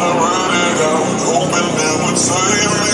all the it out, hoping it would save me.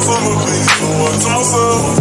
for my so watch out for